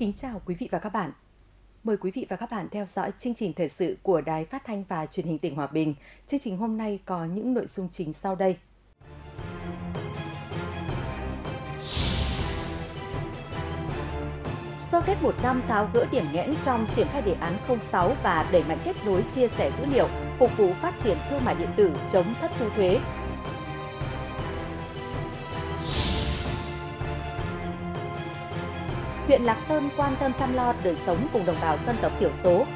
Kính chào quý vị và các bạn. Mời quý vị và các bạn theo dõi chương trình thời sự của Đài Phát thanh và Truyền hình tỉnh Hòa Bình. Chương trình hôm nay có những nội dung chính sau đây. Sơ kết một năm tháo gỡ điểm nghẽn trong triển khai đề án 06 và đẩy mạnh kết nối chia sẻ dữ liệu, phục vụ phát triển thương mại điện tử chống thất thu thuế, huyện Lạc Sơn quan tâm chăm lo đời sống vùng đồng bào dân tộc thiểu số.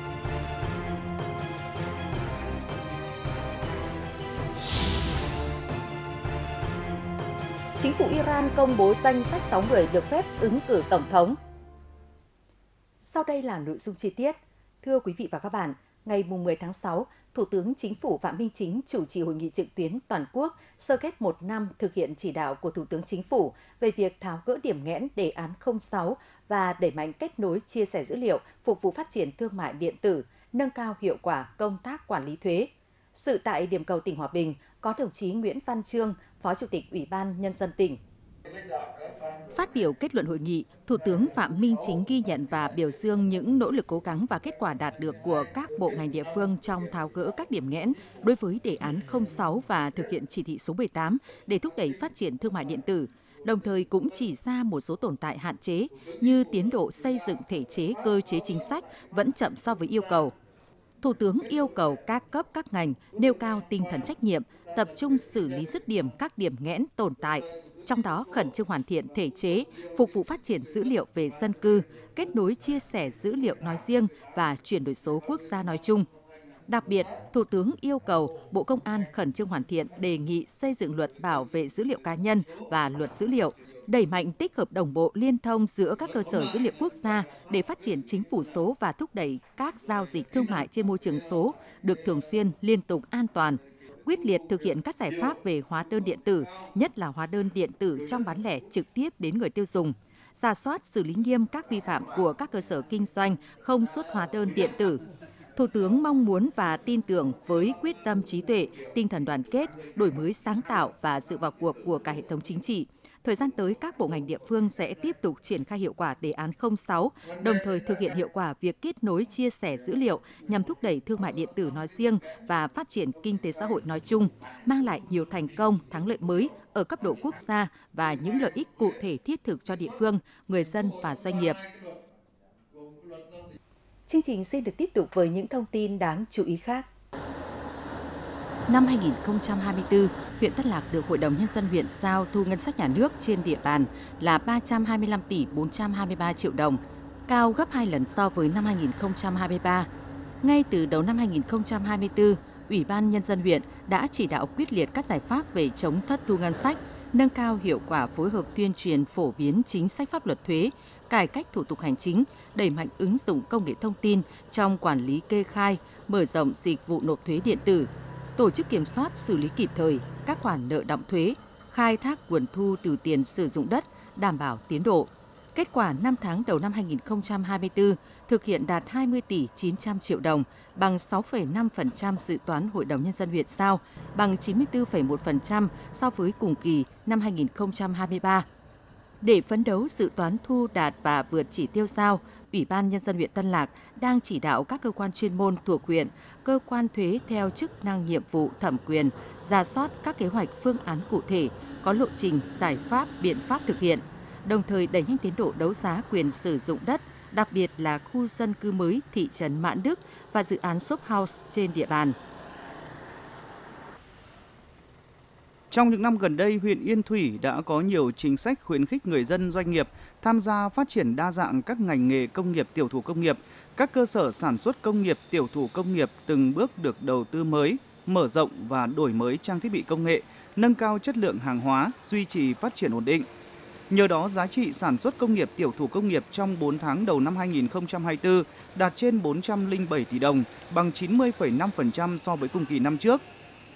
Chính phủ Iran công bố danh sách 6 người được phép ứng cử tổng thống. Sau đây là nội dung chi tiết. Thưa quý vị và các bạn, ngày 10 tháng 6, Thủ tướng Chính phủ Phạm Minh Chính chủ trì hội nghị trực tuyến toàn quốc sơ kết một năm thực hiện chỉ đạo của Thủ tướng Chính phủ về việc tháo gỡ điểm nghẽn đề án 06 và đẩy mạnh kết nối chia sẻ dữ liệu phục vụ phát triển thương mại điện tử, nâng cao hiệu quả công tác quản lý thuế. Sự tại điểm cầu tỉnh Hòa Bình có đồng chí Nguyễn Văn Trương, Phó Chủ tịch Ủy ban Nhân dân tỉnh. Phát biểu kết luận hội nghị, Thủ tướng Phạm Minh Chính ghi nhận và biểu dương những nỗ lực cố gắng và kết quả đạt được của các bộ ngành địa phương trong tháo gỡ các điểm nghẽn đối với đề án 06 và thực hiện chỉ thị số 18 để thúc đẩy phát triển thương mại điện tử, đồng thời cũng chỉ ra một số tồn tại hạn chế như tiến độ xây dựng thể chế cơ chế chính sách vẫn chậm so với yêu cầu. Thủ tướng yêu cầu các cấp các ngành nêu cao tinh thần trách nhiệm, tập trung xử lý dứt điểm các điểm nghẽn tồn tại, trong đó khẩn trương hoàn thiện thể chế, phục vụ phát triển dữ liệu về dân cư, kết nối chia sẻ dữ liệu nói riêng và chuyển đổi số quốc gia nói chung. Đặc biệt, Thủ tướng yêu cầu Bộ Công an khẩn trương hoàn thiện đề nghị xây dựng luật bảo vệ dữ liệu cá nhân và luật dữ liệu, đẩy mạnh tích hợp đồng bộ liên thông giữa các cơ sở dữ liệu quốc gia để phát triển chính phủ số và thúc đẩy các giao dịch thương mại trên môi trường số được thường xuyên, liên tục, an toàn, quyết liệt thực hiện các giải pháp về hóa đơn điện tử, nhất là hóa đơn điện tử trong bán lẻ trực tiếp đến người tiêu dùng, ra soát xử lý nghiêm các vi phạm của các cơ sở kinh doanh không xuất hóa đơn điện tử. Thủ tướng mong muốn và tin tưởng với quyết tâm trí tuệ, tinh thần đoàn kết, đổi mới sáng tạo và sự vào cuộc của cả hệ thống chính trị, Thời gian tới, các bộ ngành địa phương sẽ tiếp tục triển khai hiệu quả đề án 06, đồng thời thực hiện hiệu quả việc kết nối chia sẻ dữ liệu nhằm thúc đẩy thương mại điện tử nói riêng và phát triển kinh tế xã hội nói chung, mang lại nhiều thành công, thắng lợi mới ở cấp độ quốc gia và những lợi ích cụ thể thiết thực cho địa phương, người dân và doanh nghiệp. Chương trình xin được tiếp tục với những thông tin đáng chú ý khác. Năm 2024, huyện Tân Lạc được Hội đồng Nhân dân huyện giao thu ngân sách nhà nước trên địa bàn là 325 tỷ 423 triệu đồng, cao gấp 2 lần so với năm 2023. Ngay từ đầu năm 2024, Ủy ban Nhân dân huyện đã chỉ đạo quyết liệt các giải pháp về chống thất thu ngân sách, nâng cao hiệu quả phối hợp tuyên truyền phổ biến chính sách pháp luật thuế, cải cách thủ tục hành chính, đẩy mạnh ứng dụng công nghệ thông tin trong quản lý kê khai, mở rộng dịch vụ nộp thuế điện tử, tổ chức kiểm soát xử lý kịp thời các khoản nợ động thuế, khai thác nguồn thu từ tiền sử dụng đất, đảm bảo tiến độ. Kết quả 5 tháng đầu năm 2024 thực hiện đạt 20 tỷ 900 triệu đồng, bằng 6,5% dự toán Hội đồng Nhân dân huyện giao, bằng 94,1% so với cùng kỳ năm 2023. Để phấn đấu dự toán thu đạt và vượt chỉ tiêu giao, Ủy ban Nhân dân huyện Tân Lạc đang chỉ đạo các cơ quan chuyên môn thuộc huyện, cơ quan thuế theo chức năng nhiệm vụ thẩm quyền, ra soát các kế hoạch phương án cụ thể, có lộ trình, giải pháp, biện pháp thực hiện, đồng thời đẩy nhanh tiến độ đấu giá quyền sử dụng đất, đặc biệt là khu dân cư mới thị trấn Mãn Đức và dự án shop house trên địa bàn. Trong những năm gần đây, huyện Yên Thủy đã có nhiều chính sách khuyến khích người dân doanh nghiệp tham gia phát triển đa dạng các ngành nghề công nghiệp tiểu thủ công nghiệp. Các cơ sở sản xuất công nghiệp tiểu thủ công nghiệp từng bước được đầu tư mới, mở rộng và đổi mới trang thiết bị công nghệ, nâng cao chất lượng hàng hóa, duy trì phát triển ổn định. Nhờ đó, giá trị sản xuất công nghiệp tiểu thủ công nghiệp trong 4 tháng đầu năm 2024 đạt trên 407 tỷ đồng, bằng 90,5% so với cùng kỳ năm trước.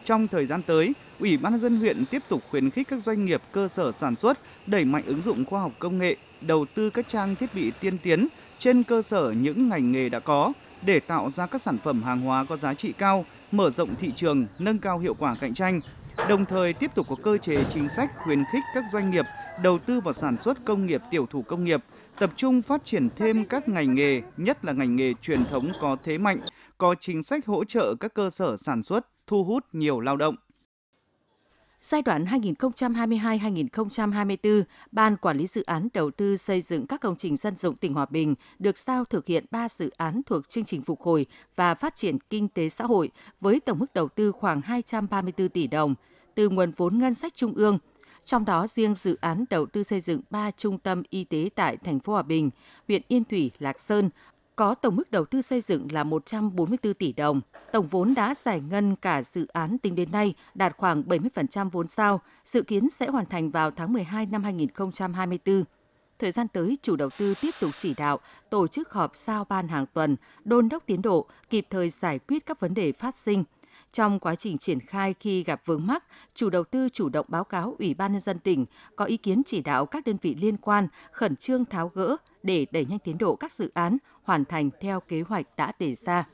Trong thời gian tới, Ủy ban dân huyện tiếp tục khuyến khích các doanh nghiệp cơ sở sản xuất đẩy mạnh ứng dụng khoa học công nghệ, đầu tư các trang thiết bị tiên tiến trên cơ sở những ngành nghề đã có để tạo ra các sản phẩm hàng hóa có giá trị cao, mở rộng thị trường, nâng cao hiệu quả cạnh tranh. Đồng thời tiếp tục có cơ chế chính sách khuyến khích các doanh nghiệp đầu tư vào sản xuất công nghiệp tiểu thủ công nghiệp, tập trung phát triển thêm các ngành nghề, nhất là ngành nghề truyền thống có thế mạnh, có chính sách hỗ trợ các cơ sở sản xuất, thu hút nhiều lao động. Giai đoạn 2022-2024, Ban Quản lý Dự án Đầu tư xây dựng các công trình dân dụng tỉnh Hòa Bình được giao thực hiện 3 dự án thuộc chương trình phục hồi và phát triển kinh tế xã hội với tổng mức đầu tư khoảng 234 tỷ đồng từ nguồn vốn ngân sách trung ương. Trong đó riêng dự án đầu tư xây dựng 3 trung tâm y tế tại thành phố Hòa Bình, huyện Yên Thủy, Lạc Sơn có tổng mức đầu tư xây dựng là 144 tỷ đồng. Tổng vốn đã giải ngân cả dự án tính đến nay đạt khoảng 70% vốn sao, dự kiến sẽ hoàn thành vào tháng 12 năm 2024. Thời gian tới, chủ đầu tư tiếp tục chỉ đạo tổ chức họp sao ban hàng tuần, đôn đốc tiến độ, kịp thời giải quyết các vấn đề phát sinh – trong quá trình triển khai khi gặp vướng mắc, chủ đầu tư chủ động báo cáo Ủy ban nhân dân tỉnh có ý kiến chỉ đạo các đơn vị liên quan khẩn trương tháo gỡ để đẩy nhanh tiến độ các dự án hoàn thành theo kế hoạch đã đề ra.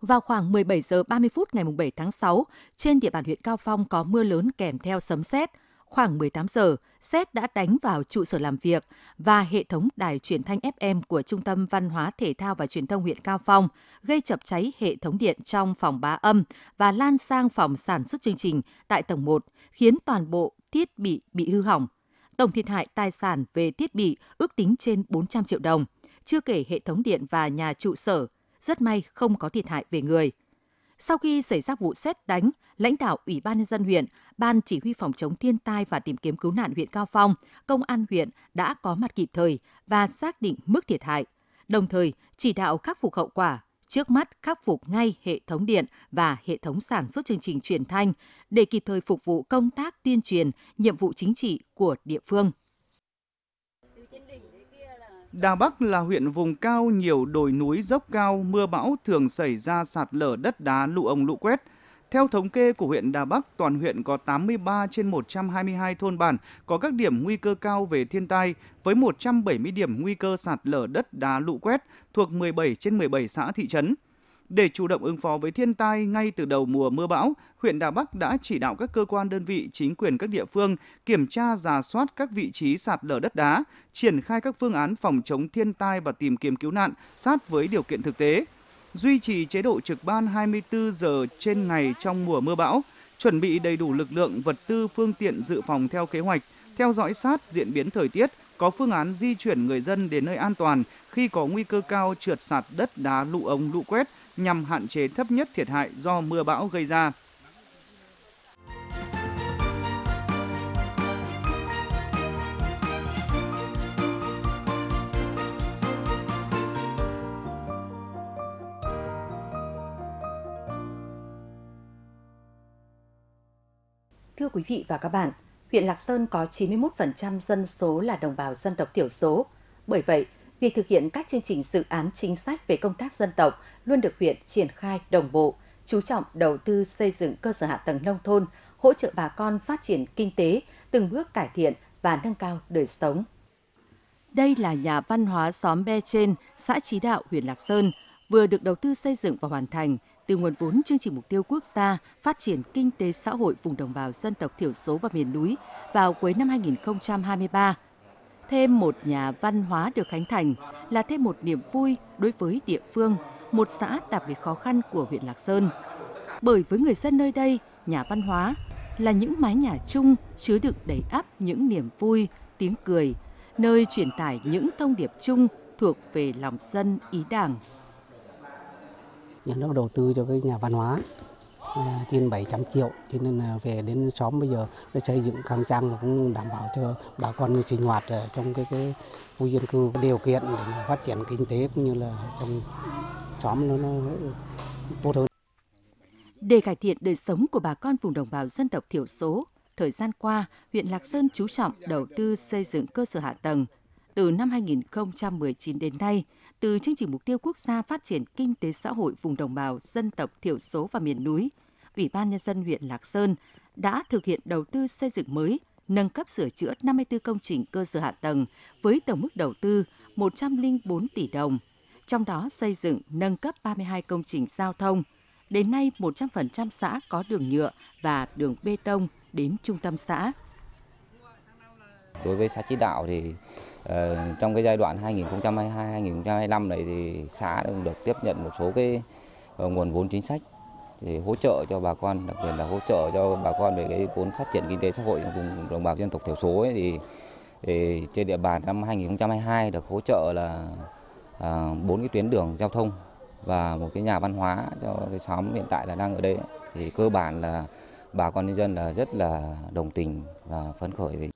Vào khoảng 17 giờ 30 phút ngày 7 tháng 6, trên địa bàn huyện Cao Phong có mưa lớn kèm theo sấm sét. Khoảng 18 giờ, xét đã đánh vào trụ sở làm việc và hệ thống đài truyền thanh FM của Trung tâm Văn hóa Thể thao và Truyền thông huyện Cao Phong, gây chập cháy hệ thống điện trong phòng bá âm và lan sang phòng sản xuất chương trình tại tầng 1, khiến toàn bộ thiết bị bị hư hỏng. Tổng thiệt hại tài sản về thiết bị ước tính trên 400 triệu đồng, chưa kể hệ thống điện và nhà trụ sở. Rất may không có thiệt hại về người. Sau khi xảy ra vụ xét đánh, lãnh đạo Ủy ban nhân dân huyện, Ban chỉ huy phòng chống thiên tai và tìm kiếm cứu nạn huyện Cao Phong, Công an huyện đã có mặt kịp thời và xác định mức thiệt hại, đồng thời chỉ đạo khắc phục hậu quả, trước mắt khắc phục ngay hệ thống điện và hệ thống sản xuất chương trình truyền thanh để kịp thời phục vụ công tác tuyên truyền, nhiệm vụ chính trị của địa phương. Đà Bắc là huyện vùng cao nhiều đồi núi dốc cao, mưa bão thường xảy ra sạt lở đất đá lũ ống lũ quét. Theo thống kê của huyện Đà Bắc, toàn huyện có 83 trên 122 thôn bản có các điểm nguy cơ cao về thiên tai, với 170 điểm nguy cơ sạt lở đất đá lũ quét thuộc 17 trên 17 xã thị trấn. Để chủ động ứng phó với thiên tai ngay từ đầu mùa mưa bão, huyện Đà Bắc đã chỉ đạo các cơ quan đơn vị chính quyền các địa phương kiểm tra giả soát các vị trí sạt lở đất đá, triển khai các phương án phòng chống thiên tai và tìm kiếm cứu nạn sát với điều kiện thực tế, duy trì chế độ trực ban 24 giờ trên ngày trong mùa mưa bão, chuẩn bị đầy đủ lực lượng, vật tư, phương tiện dự phòng theo kế hoạch, theo dõi sát diễn biến thời tiết, có phương án di chuyển người dân đến nơi an toàn khi có nguy cơ cao trượt sạt đất đá lũ ống lũ quét nhằm hạn chế thấp nhất thiệt hại do mưa bão gây ra. Thưa quý vị và các bạn, huyện Lạc Sơn có 91% dân số là đồng bào dân tộc thiểu số. Bởi vậy, việc thực hiện các chương trình dự án chính sách về công tác dân tộc luôn được huyện triển khai đồng bộ, chú trọng đầu tư xây dựng cơ sở hạ tầng nông thôn, hỗ trợ bà con phát triển kinh tế, từng bước cải thiện và nâng cao đời sống. Đây là nhà văn hóa xóm Be Trên, xã Trí Đạo, huyện Lạc Sơn, vừa được đầu tư xây dựng và hoàn thành – từ nguồn vốn chương trình mục tiêu quốc gia phát triển kinh tế xã hội vùng đồng bào dân tộc thiểu số và miền núi vào cuối năm 2023. Thêm một nhà văn hóa được khánh thành là thêm một niềm vui đối với địa phương, một xã đặc biệt khó khăn của huyện Lạc Sơn. Bởi với người dân nơi đây, nhà văn hóa là những mái nhà chung chứa đựng đầy ắp những niềm vui, tiếng cười, nơi truyền tải những thông điệp chung thuộc về lòng dân ý đảng nhà nước đầu tư cho cái nhà văn hóa trên 700 triệu cho nên là về đến xóm bây giờ nó xây dựng khang trang cũng đảm bảo cho bà con sinh hoạt trong cái cái khu dân cư điều kiện để phát triển kinh tế cũng như là trong xóm nó, nó tốt hơn. Để cải thiện đời sống của bà con vùng đồng bào dân tộc thiểu số, thời gian qua, huyện Lạc Sơn chú trọng đầu tư xây dựng cơ sở hạ tầng. Từ năm 2019 đến nay, từ chương trình mục tiêu quốc gia phát triển kinh tế xã hội vùng đồng bào dân tộc thiểu số và miền núi, Ủy ban nhân dân huyện Lạc Sơn đã thực hiện đầu tư xây dựng mới, nâng cấp sửa chữa 54 công trình cơ sở hạ tầng với tổng mức đầu tư 104 tỷ đồng. Trong đó xây dựng nâng cấp 32 công trình giao thông. Đến nay 100% xã có đường nhựa và đường bê tông đến trung tâm xã. Đối với xã Chí Đạo thì Ờ, trong cái giai đoạn 2022-2025 này thì xã được tiếp nhận một số cái ờ, nguồn vốn chính sách để hỗ trợ cho bà con, đặc biệt là hỗ trợ cho bà con về cái vốn phát triển kinh tế xã hội trong vùng đồng bào dân tộc thiểu số ấy, thì, thì trên địa bàn năm 2022 được hỗ trợ là à, bốn à, cái tuyến đường giao thông và một cái nhà văn hóa cho cái xóm hiện tại là đang ở đây thì cơ bản là bà con nhân dân là rất là đồng tình và phấn khởi.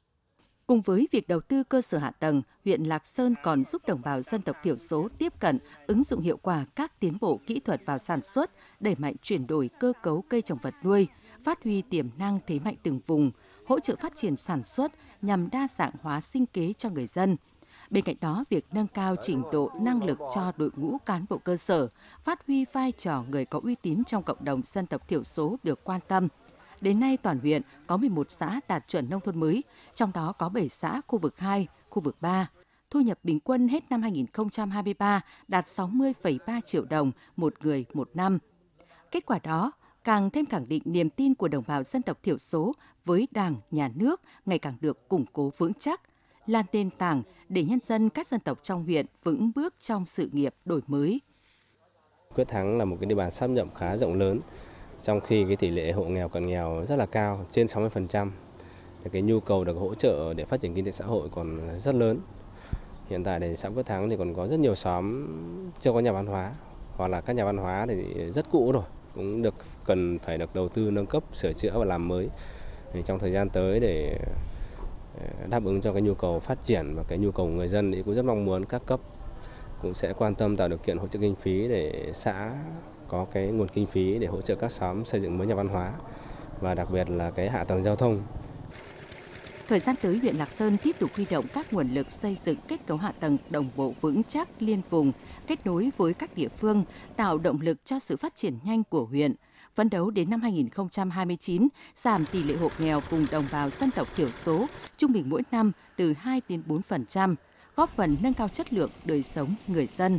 Cùng với việc đầu tư cơ sở hạ tầng, huyện Lạc Sơn còn giúp đồng bào dân tộc thiểu số tiếp cận, ứng dụng hiệu quả các tiến bộ kỹ thuật vào sản xuất, đẩy mạnh chuyển đổi cơ cấu cây trồng vật nuôi, phát huy tiềm năng thế mạnh từng vùng, hỗ trợ phát triển sản xuất nhằm đa dạng hóa sinh kế cho người dân. Bên cạnh đó, việc nâng cao trình độ năng lực cho đội ngũ cán bộ cơ sở, phát huy vai trò người có uy tín trong cộng đồng dân tộc thiểu số được quan tâm – Đến nay, toàn huyện có 11 xã đạt chuẩn nông thôn mới, trong đó có 7 xã khu vực 2, khu vực 3. Thu nhập bình quân hết năm 2023 đạt 60,3 triệu đồng một người một năm. Kết quả đó càng thêm khẳng định niềm tin của đồng bào dân tộc thiểu số với Đảng, Nhà nước ngày càng được củng cố vững chắc, là nền tảng để nhân dân các dân tộc trong huyện vững bước trong sự nghiệp đổi mới. Quyết Thắng là một cái địa bàn sắp nhập khá rộng lớn, trong khi cái tỷ lệ hộ nghèo, cận nghèo rất là cao, trên 60% cái nhu cầu được hỗ trợ để phát triển kinh tế xã hội còn rất lớn. Hiện tại thì xã Quyết Thắng thì còn có rất nhiều xóm chưa có nhà văn hóa, hoặc là các nhà văn hóa thì rất cũ rồi, cũng được, cần phải được đầu tư, nâng cấp, sửa chữa và làm mới. Thì trong thời gian tới để ờ, đáp ứng cho cái nhu cầu phát triển và cái nhu cầu của người dân thì cũng rất mong muốn các cấp cũng sẽ quan tâm tạo điều kiện hỗ trợ kinh phí để xã có cái nguồn kinh phí để hỗ trợ các xóm xây dựng mới nhà văn hóa và đặc biệt là cái hạ tầng giao thông. Thời gian tới, huyện Lạc Sơn tiếp tục huy động các nguồn lực xây dựng kết cấu hạ tầng đồng bộ vững chắc liên vùng, kết nối với các địa phương, tạo động lực cho sự phát triển nhanh của huyện. Phấn đấu đến năm 2029, giảm tỷ lệ hộ nghèo vùng đồng bào dân tộc thiểu số trung bình mỗi năm từ 2 đến 4%, góp phần nâng cao chất lượng đời sống người dân.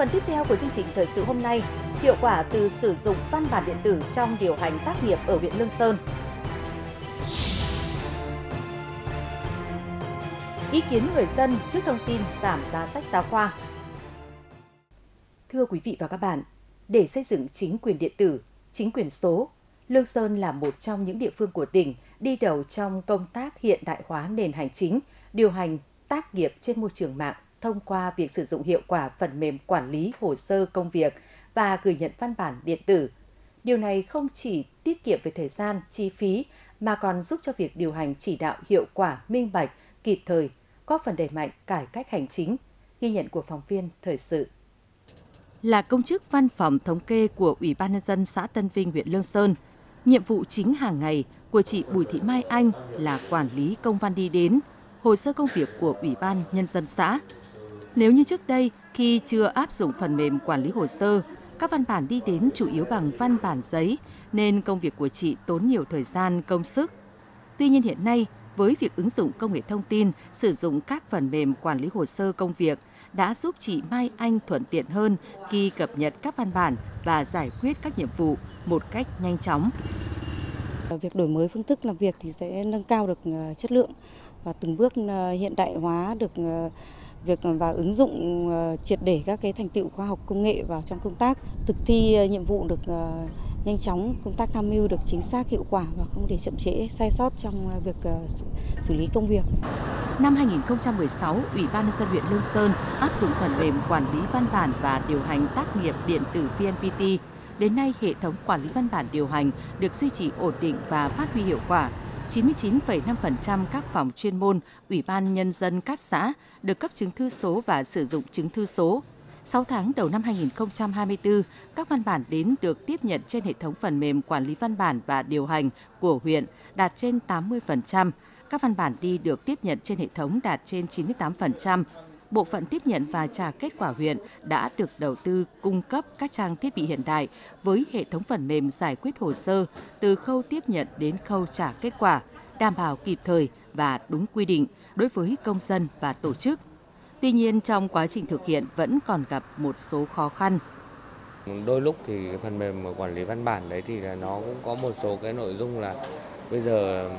Phần tiếp theo của chương trình thời sự hôm nay, hiệu quả từ sử dụng văn bản điện tử trong điều hành tác nghiệp ở huyện Lương Sơn. Ý kiến người dân trước thông tin giảm giá sách giáo khoa. Thưa quý vị và các bạn, để xây dựng chính quyền điện tử, chính quyền số, Lương Sơn là một trong những địa phương của tỉnh đi đầu trong công tác hiện đại hóa nền hành chính, điều hành tác nghiệp trên môi trường mạng thông qua việc sử dụng hiệu quả phần mềm quản lý hồ sơ công việc và gửi nhận văn bản điện tử. Điều này không chỉ tiết kiệm về thời gian, chi phí mà còn giúp cho việc điều hành chỉ đạo hiệu quả, minh bạch, kịp thời, góp phần đẩy mạnh cải cách hành chính, ghi nhận của phóng viên thời sự. Là công chức văn phòng thống kê của Ủy ban nhân dân xã Tân Vinh, huyện Lương Sơn, nhiệm vụ chính hàng ngày của chị Bùi Thị Mai Anh là quản lý công văn đi đến, hồ sơ công việc của Ủy ban Nhân dân xã, nếu như trước đây, khi chưa áp dụng phần mềm quản lý hồ sơ, các văn bản đi đến chủ yếu bằng văn bản giấy, nên công việc của chị tốn nhiều thời gian, công sức. Tuy nhiên hiện nay, với việc ứng dụng công nghệ thông tin, sử dụng các phần mềm quản lý hồ sơ công việc đã giúp chị Mai Anh thuận tiện hơn khi cập nhật các văn bản và giải quyết các nhiệm vụ một cách nhanh chóng. Việc đổi mới phương thức làm việc thì sẽ nâng cao được ờ, chất lượng và từng bước ờ, hiện đại hóa được ờ, việc và ứng dụng ờ, triệt để các cái thành tựu khoa học công nghệ vào trong công tác thực thi ờ, nhiệm vụ được ờ, nhanh chóng công tác tham mưu được chính xác hiệu quả và không để chậm trễ sai sót trong việc xử lý công việc. Năm 2016, Ủy ban nhân dân huyện Lương Sơn áp dụng phần mềm quản lý văn bản và điều hành tác nghiệp điện tử VNPT. Đến nay, hệ thống quản lý văn bản điều hành được duy trì ổn định và phát huy hiệu quả 99,5% các phòng chuyên môn, Ủy ban Nhân dân các xã được cấp chứng thư số và sử dụng chứng thư số. 6 tháng đầu năm 2024, các văn bản đến được tiếp nhận trên hệ thống phần mềm quản lý văn bản và điều hành của huyện đạt trên 80%. Các văn bản đi được tiếp nhận trên hệ thống đạt trên 98%. Bộ phận tiếp nhận và trả kết quả huyện đã được đầu tư cung cấp các trang thiết bị hiện đại với hệ thống phần mềm giải quyết hồ sơ từ khâu tiếp nhận đến khâu trả kết quả, đảm bảo kịp thời và đúng quy định đối với công dân và tổ chức. Tuy nhiên, trong quá trình thực hiện vẫn còn gặp một số khó khăn. Đôi lúc thì phần mềm quản lý văn bản đấy thì là nó cũng có một số cái nội dung là bây giờ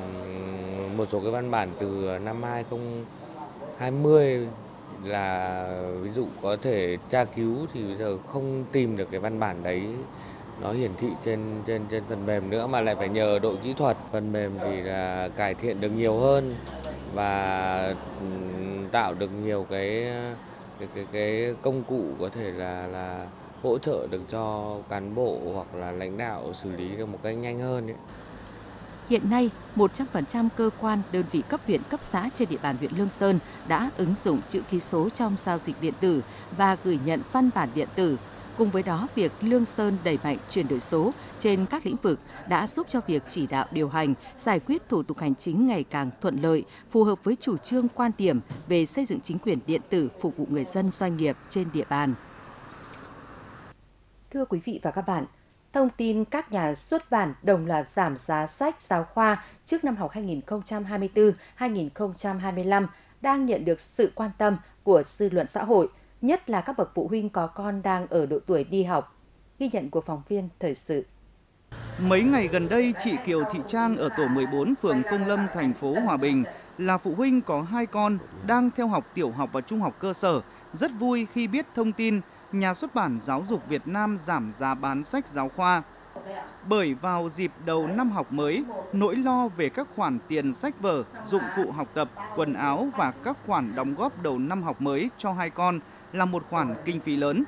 một số cái văn bản từ năm 2020 là ví dụ có thể tra cứu thì bây giờ không tìm được cái văn bản đấy nó hiển thị trên trên trên phần mềm nữa mà lại phải nhờ đội kỹ thuật phần mềm thì là cải thiện được nhiều hơn và tạo được nhiều cái cái cái, cái công cụ có thể là là hỗ trợ được cho cán bộ hoặc là lãnh đạo xử lý được một cách nhanh hơn ấy. Hiện nay, 100% cơ quan, đơn vị cấp huyện, cấp xã trên địa bàn huyện Lương Sơn đã ứng dụng chữ ký số trong giao dịch điện tử và gửi nhận văn bản điện tử. Cùng với đó, việc Lương Sơn đẩy mạnh chuyển đổi số trên các lĩnh vực đã giúp cho việc chỉ đạo điều hành, giải quyết thủ tục hành chính ngày càng thuận lợi, phù hợp với chủ trương quan điểm về xây dựng chính quyền điện tử phục vụ người dân doanh nghiệp trên địa bàn. Thưa quý vị và các bạn, thông tin các nhà xuất bản đồng loạt giảm giá sách giáo khoa trước năm học 2024-2025 đang nhận được sự quan tâm của dư luận xã hội, nhất là các bậc phụ huynh có con đang ở độ tuổi đi học. Ghi nhận của phóng viên Thời sự. Mấy ngày gần đây, chị Kiều Thị Trang ở tổ 14 phường Phong Lâm, thành phố Hòa Bình là phụ huynh có hai con đang theo học tiểu học và trung học cơ sở, rất vui khi biết thông tin nhà xuất bản Giáo dục Việt Nam giảm giá bán sách giáo khoa. Bởi vào dịp đầu năm học mới, nỗi lo về các khoản tiền sách vở, dụng cụ học tập, quần áo và các khoản đóng góp đầu năm học mới cho hai con là một khoản kinh phí lớn.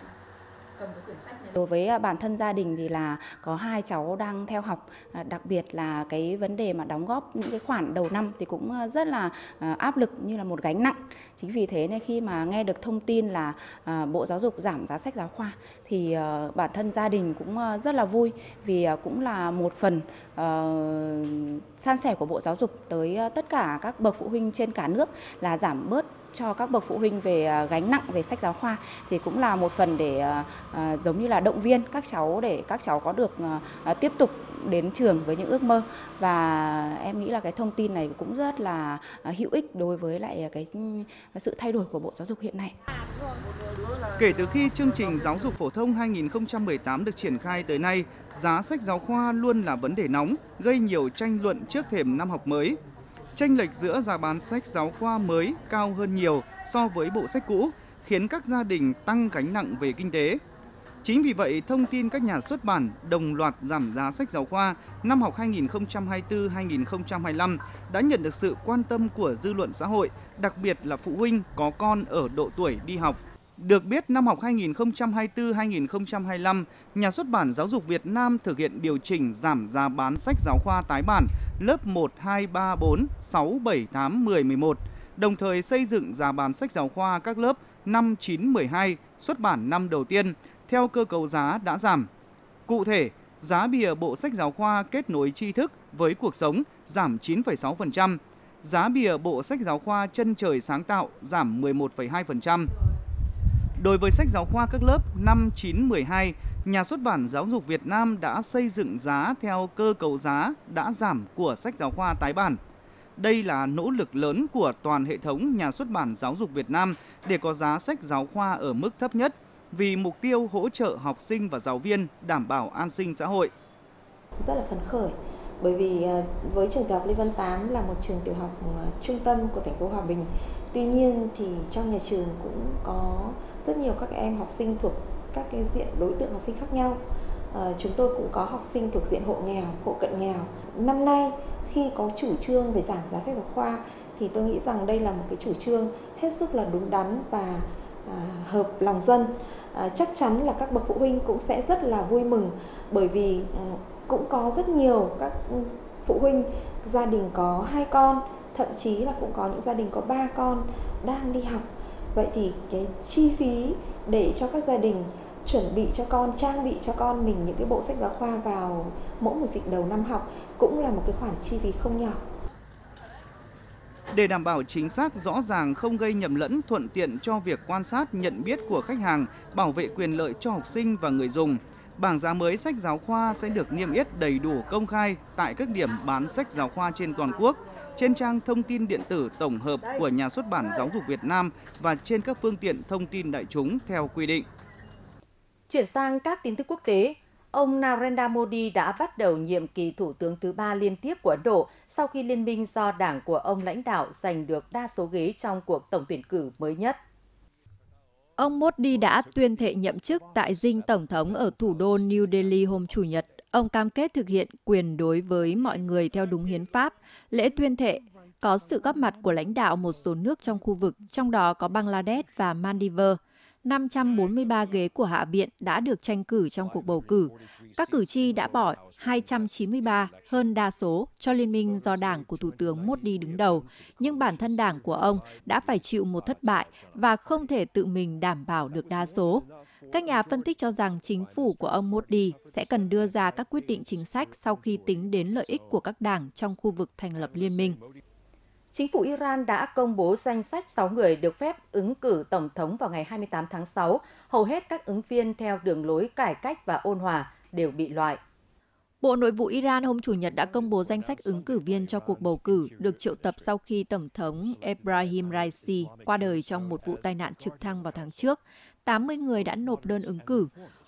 Đối với à, bản thân gia đình thì là có hai cháu đang theo học, à, đặc biệt là cái vấn đề mà đóng góp những cái khoản đầu năm thì cũng à, rất là áp lực như là một gánh nặng. Chính vì thế nên khi mà nghe được thông tin là Bộ Giáo dục giảm giá sách giáo khoa thì bản thân gia đình cũng rất là vui vì cũng là một phần ờ, san sẻ của Bộ Giáo dục tới tất cả các bậc phụ huynh trên cả nước là giảm bớt cho các bậc phụ huynh về à, gánh nặng về sách giáo khoa thì cũng là một phần để à, à, giống như là động viên các cháu để các cháu có được tiếp tục đến trường với những ước mơ và em nghĩ là cái thông tin này cũng rất là hữu ích đối với lại cái sự thay đổi của Bộ Giáo dục hiện nay. Kể từ khi chương trình giáo dục phổ thông 2018 được triển khai tới nay, giá sách giáo khoa luôn là vấn đề nóng, gây nhiều tranh luận trước thềm năm học mới. Tranh lệch giữa giá bán sách giáo khoa mới cao hơn nhiều so với bộ sách cũ, khiến các gia đình tăng gánh nặng về kinh tế. Chính vì vậy, thông tin các nhà xuất bản đồng loạt giảm giá sách giáo khoa năm học 2024-2025 đã nhận được sự quan tâm của dư luận xã hội, đặc biệt là phụ huynh có con ở độ tuổi đi học. Được biết, năm học 2024-2025, Nhà xuất bản Giáo dục Việt Nam thực hiện điều chỉnh giảm giá bán sách giáo khoa tái bản lớp 1, 2, 3, 4, 6, 7, 8, 10, 11, đồng thời xây dựng giá bán sách giáo khoa các lớp 5, 9, 12 xuất bản năm đầu tiên theo cơ cấu giá đã giảm. Cụ thể, giá bìa bộ sách giáo khoa kết nối tri thức với cuộc sống giảm 9,6%, giá bìa bộ sách giáo khoa chân trời sáng tạo giảm 11,2%. Đối với sách giáo khoa các lớp 5, 9, 12, Nhà xuất bản Giáo dục Việt Nam đã xây dựng giá theo cơ cấu giá đã giảm của sách giáo khoa tái bản. Đây là nỗ lực lớn của toàn hệ thống nhà xuất bản giáo dục Việt Nam để có giá sách giáo khoa ở mức thấp nhất vì mục tiêu hỗ trợ học sinh và giáo viên đảm bảo an sinh xã hội. Rất là phấn khởi bởi vì ờ, với trường tiểu học Lê Văn Tám là một trường tiểu học ờ, trung tâm của thành phố Hòa Bình. Tuy nhiên thì trong nhà trường cũng có rất nhiều các em học sinh thuộc các cái diện đối tượng học sinh khác nhau. À, chúng tôi cũng có học sinh thuộc diện hộ nghèo, hộ cận nghèo. Năm nay khi có chủ trương về giảm giá sách giáo khoa thì tôi nghĩ rằng đây là một cái chủ trương hết sức là đúng đắn và à, hợp lòng dân. À, chắc chắn là các bậc phụ huynh cũng sẽ rất là vui mừng bởi vì ừ, cũng có rất nhiều các phụ huynh gia đình có hai con thậm chí là cũng có những gia đình có ba con đang đi học vậy thì cái chi phí để cho các gia đình chuẩn bị cho con trang bị cho con mình những cái bộ sách giáo khoa vào mỗi một dịp đầu năm học cũng là một cái khoản chi phí không nhỏ để đảm bảo chính xác, rõ ràng không gây nhầm lẫn, thuận tiện cho việc quan sát, nhận biết của khách hàng, bảo vệ quyền lợi cho học sinh và người dùng. Bảng giá mới sách giáo khoa sẽ được niêm yết đầy đủ công khai tại các điểm bán sách giáo khoa trên toàn quốc, trên trang thông tin điện tử tổng hợp của Nhà xuất bản Giáo dục Việt Nam và trên các phương tiện thông tin đại chúng theo quy định. Chuyển sang các tin tức quốc tế, ông Narendra Modi đã bắt đầu nhiệm kỳ thủ tướng thứ ba liên tiếp của Ấn Độ sau khi liên minh do đảng của ông lãnh đạo giành được đa số ghế trong cuộc tổng tuyển cử mới nhất. Ông Modi đã tuyên thệ nhậm chức tại dinh Tổng thống ở thủ đô New Delhi hôm Chủ nhật. Ông cam kết thực hiện quyền đối với mọi người theo đúng hiến pháp. Lễ tuyên thệ có sự góp mặt của lãnh đạo một số nước trong khu vực, trong đó có Bangladesh và Maldives. 543 ghế của Hạ viện đã được tranh cử trong cuộc bầu cử. Các cử tri đã bỏ 293 hơn đa số cho liên minh do đảng của Thủ tướng Modi đứng đầu, nhưng bản thân đảng của ông đã phải chịu một thất bại và không thể tự mình đảm bảo được đa số. Các nhà phân tích cho rằng chính phủ của ông Modi sẽ cần đưa ra các quyết định chính sách sau khi tính đến lợi ích của các đảng trong khu vực thành lập liên minh. Chính phủ Iran đã công bố danh sách 6 người được phép ứng cử tổng thống vào ngày 28 tháng 6. Hầu hết các ứng viên theo đường lối cải cách và ôn hòa đều bị loại. Bộ Nội vụ Iran hôm Chủ nhật đã công bố danh sách ứng cử viên cho cuộc bầu cử được triệu tập sau khi Tổng thống Ebrahim Raisi qua đời trong một vụ tai nạn trực thăng vào tháng trước. 80 người đã nộp đơn ứng cử.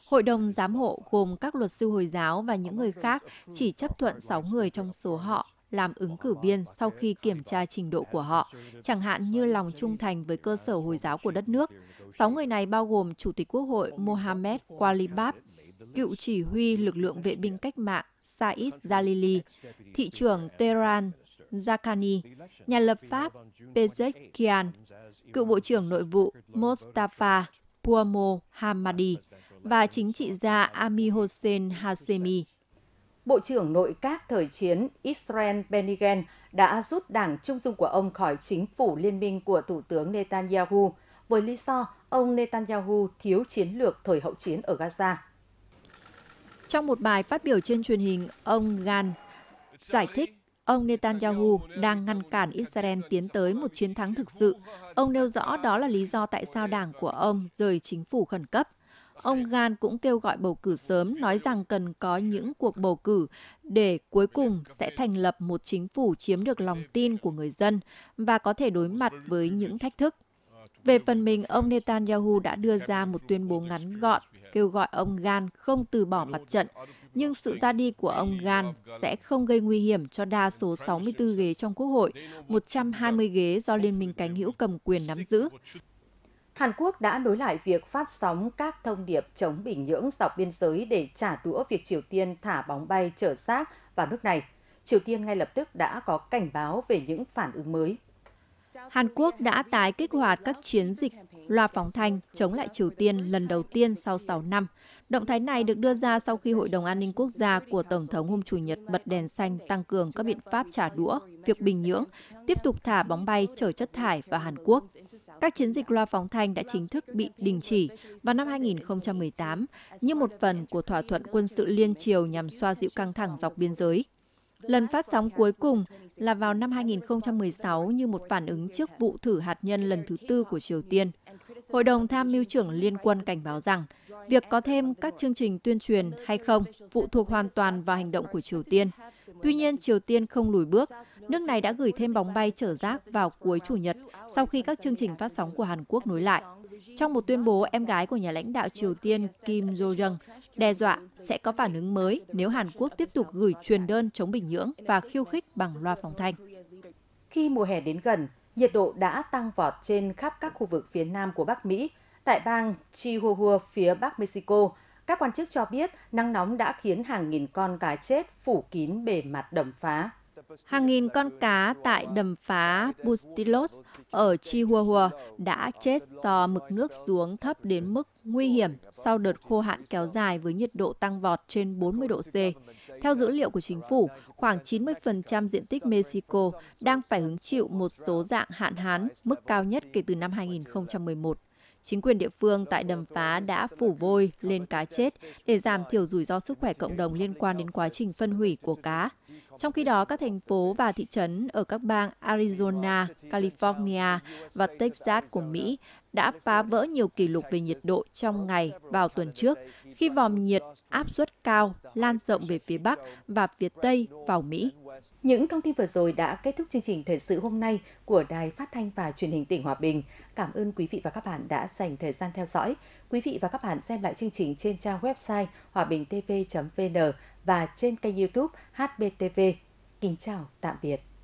Hội đồng giám hộ gồm các luật sư Hồi giáo và những người khác chỉ chấp thuận 6 người trong số họ làm ứng cử viên sau khi kiểm tra trình độ của họ, chẳng hạn như lòng trung thành với cơ sở Hồi giáo của đất nước. Sáu người này bao gồm Chủ tịch Quốc hội Mohammed Qualibab, cựu chỉ huy lực lượng vệ binh cách mạng Said Jalili, thị trưởng Tehran Zakani, nhà lập pháp Pezeshkian, cựu Bộ trưởng Nội vụ Mostafa Puamo Hamadi và chính trị gia Ami Hossein Hashemi. Bộ trưởng nội các thời chiến Israel Benny Gantz đã rút đảng trung dung của ông khỏi chính phủ liên minh của Thủ tướng Netanyahu với lý do ông Netanyahu thiếu chiến lược thời hậu chiến ở Gaza. Trong một bài phát biểu trên truyền hình, ông Gan giải thích ông Netanyahu đang ngăn cản Israel tiến tới một chiến thắng thực sự. Ông nêu rõ đó là lý do tại sao đảng của ông rời chính phủ khẩn cấp. Ông Gan cũng kêu gọi bầu cử sớm, nói rằng cần có những cuộc bầu cử để cuối cùng sẽ thành lập một chính phủ chiếm được lòng tin của người dân và có thể đối mặt với những thách thức. Về phần mình, ông Netanyahu đã đưa ra một tuyên bố ngắn gọn kêu gọi ông Gan không từ bỏ mặt trận, nhưng sự ra đi của ông Gan sẽ không gây nguy hiểm cho đa số 64 ghế trong Quốc hội, 120 ghế do Liên minh cánh hữu cầm quyền nắm giữ. Hàn Quốc đã nối lại việc phát sóng các thông điệp chống Bình Nhưỡng dọc biên giới để trả đũa việc Triều Tiên thả bóng bay chở xác vào nước này. Triều Tiên ngay lập tức đã có cảnh báo về những phản ứng mới. Hàn Quốc đã tái kích hoạt các chiến dịch loa phóng thanh chống lại Triều Tiên lần đầu tiên sau 6 năm. Động thái này được đưa ra sau khi Hội đồng An ninh Quốc gia của Tổng thống hôm Chủ nhật bật đèn xanh tăng cường các biện pháp trả đũa, việc Bình Nhưỡng tiếp tục thả bóng bay chở chất thải vào Hàn Quốc. Các chiến dịch loa phóng thanh đã chính thức bị đình chỉ vào năm 2018 như một phần của thỏa thuận quân sự liên triều nhằm xoa dịu căng thẳng dọc biên giới. Lần phát sóng cuối cùng là vào năm 2016 như một phản ứng trước vụ thử hạt nhân lần thứ tư của Triều Tiên. Hội đồng tham mưu trưởng Liên quân cảnh báo rằng việc có thêm các chương trình tuyên truyền hay không phụ thuộc hoàn toàn vào hành động của Triều Tiên. Tuy nhiên, Triều Tiên không lùi bước. Nước này đã gửi thêm bóng bay chở rác vào cuối Chủ nhật sau khi các chương trình phát sóng của Hàn Quốc nối lại. Trong một tuyên bố, em gái của nhà lãnh đạo Triều Tiên Kim Jo-jong đe dọa sẽ có phản ứng mới nếu Hàn Quốc tiếp tục gửi truyền đơn chống Bình Nhưỡng và khiêu khích bằng loa phóng thanh. Khi mùa hè đến gần, nhiệt độ đã tăng vọt trên khắp các khu vực phía nam của Bắc Mỹ. Tại bang Chihuahua phía Bắc Mexico, các quan chức cho biết nắng nóng đã khiến hàng nghìn con cá chết phủ kín bề mặt đầm phá. Hàng nghìn con cá tại đầm phá Bustilos ở Chihuahua đã chết do mực nước xuống thấp đến mức nguy hiểm sau đợt khô hạn kéo dài với nhiệt độ tăng vọt trên 40 độ C. Theo dữ liệu của chính phủ, khoảng 90% diện tích Mexico đang phải hứng chịu một số dạng hạn hán mức cao nhất kể từ năm 2011. Chính quyền địa phương tại đầm phá đã phủ vôi lên cá chết để giảm thiểu rủi ro sức khỏe cộng đồng liên quan đến quá trình phân hủy của cá. Trong khi đó, các thành phố và thị trấn ở các bang Arizona, California và Texas của Mỹ đã phá vỡ nhiều kỷ lục về nhiệt độ trong ngày vào tuần trước khi vòng nhiệt áp suất cao lan rộng về phía Bắc và phía Tây vào Mỹ. Những thông tin vừa rồi đã kết thúc chương trình thời sự hôm nay của Đài Phát thanh và Truyền hình tỉnh Hòa Bình. Cảm ơn quý vị và các bạn đã dành thời gian theo dõi. Quý vị và các bạn xem lại chương trình trên trang website hòa bình tv.vn và trên kênh YouTube HBTV. Kính chào, tạm biệt.